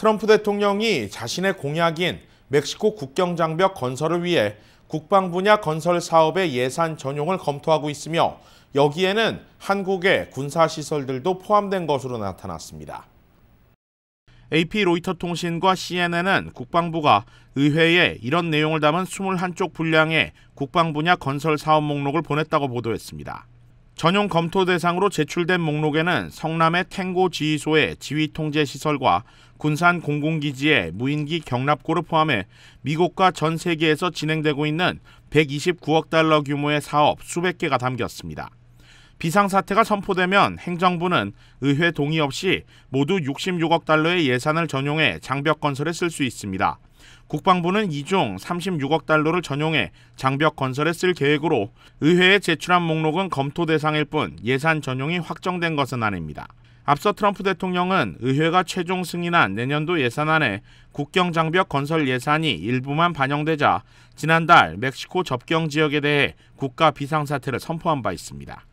트럼프 대통령이 자신의 공약인 멕시코 국경 장벽 건설을 위해 국방 분야 건설 사업의 예산 전용을 검토하고 있으며 여기에는 한국의 군사 시설들도 포함된 것으로 나타났습니다. AP 로이터 통신과 CNN은 국방부가 의회에 이런 내용을 담은 21쪽 분량의 국방 분야 건설 사업 목록을 보냈다고 보도했습니다. 전용 검토 대상으로 제출된 목록에는 성남의 탱고 지휘소의 지휘 통제 시설과 군산 공공기지의 무인기 경납고를 포함해 미국과 전 세계에서 진행되고 있는 129억 달러 규모의 사업 수백 개가 담겼습니다. 비상사태가 선포되면 행정부는 의회 동의 없이 모두 66억 달러의 예산을 전용해 장벽 건설에 쓸 수 있습니다. 국방부는 이중 36억 달러를 전용해 장벽 건설에 쓸 계획으로 의회에 제출한 목록은 검토 대상일 뿐 예산 전용이 확정된 것은 아닙니다. 앞서 트럼프 대통령은 의회가 최종 승인한 내년도 예산안에 국경 장벽 건설 예산이 일부만 반영되자 지난달 멕시코 접경 지역에 대해 국가 비상사태를 선포한 바 있습니다.